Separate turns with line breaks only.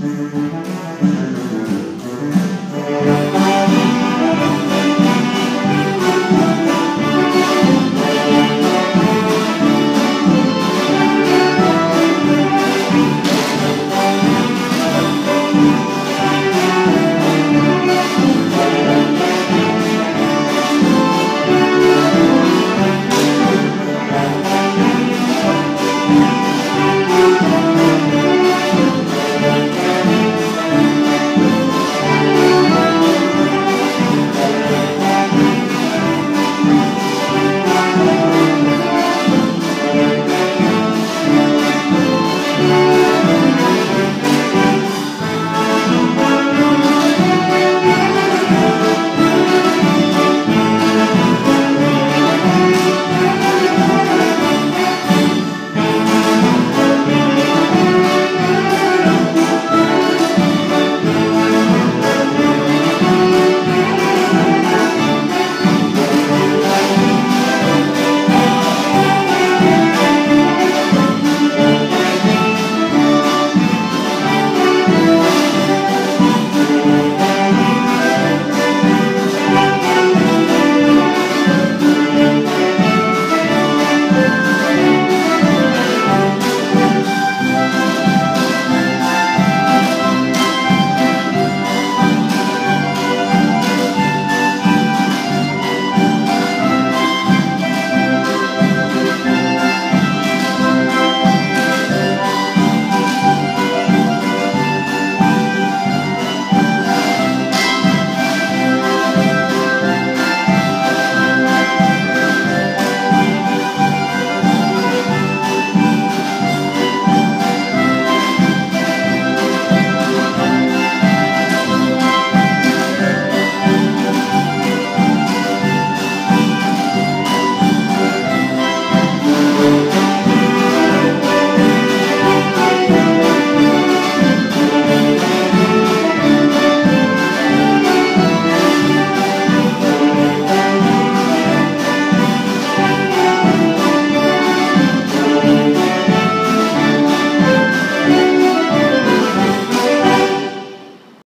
Música